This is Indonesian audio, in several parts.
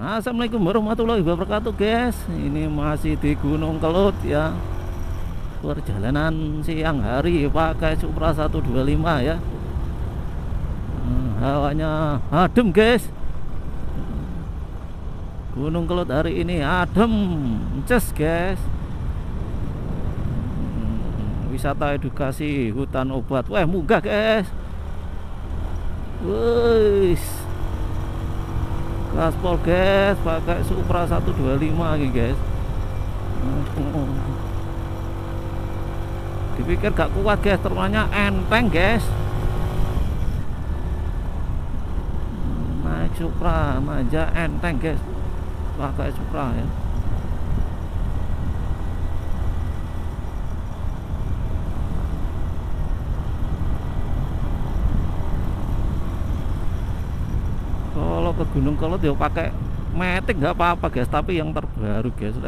Assalamualaikum warahmatullahi wabarakatuh guys. Ini masih di Gunung Kelut ya. Perjalanan siang hari pakai Supra 125 ya. Hmm, Hawanya adem guys. Gunung Kelut hari ini adem Ces guys. Hmm, Wisata edukasi hutan obat. Wah munggah guys. Wuih gaspol guys. Pakai Supra 125 lagi guys. Dipikir gak kuat guys. Ternyata enteng guys. Naik Supra manja enteng guys. Pakai Supra ya kalau ke Gunung Kelot ya pakai metik nggak apa-apa guys tapi yang terbaru guys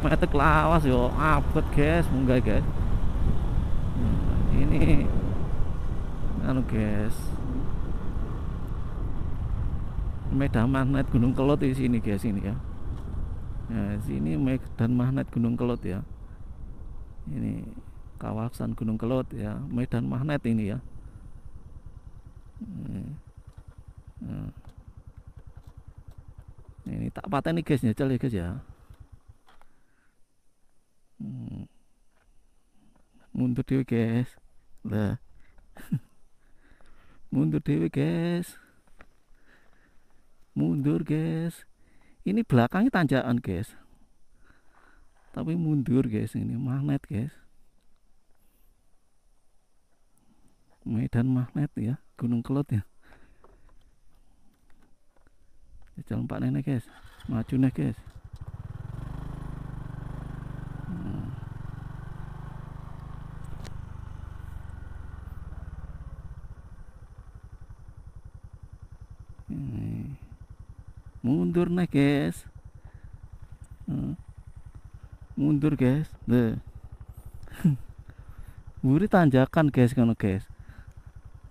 metik lawas yo abet guys munggah guys nah, ini. Anu guys medan magnet Gunung Kelot di sini guys ini ya. Nah sini medan magnet Gunung Kelot ya. Ini kawasan Gunung Kelot ya. Medan magnet ini ya nah ini tak pateni guys nyecel ya guys ya? Hmm. mundur dewi guys lah. Mundur dewi guys mundur guys ini belakangnya tanjakan guys tapi mundur guys ini magnet guys medan magnet ya gunung kelot ya. Jalan pak nenek guys maju nih guys. Hmm. mundur nih guys. Hmm. mundur guys. Deh Muri tanjakan guys kan guys.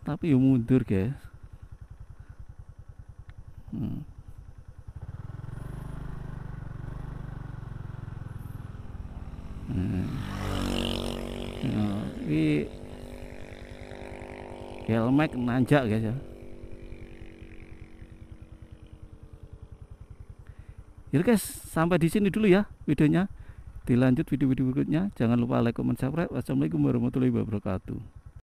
Tapi ya mundur guys ini helmet nanjak guys ya Jadi guys, sampai di sini dulu ya videonya. Dilanjut video-video berikutnya. Jangan lupa like, comment, subscribe. Wassalamualaikum warahmatullahi wabarakatuh.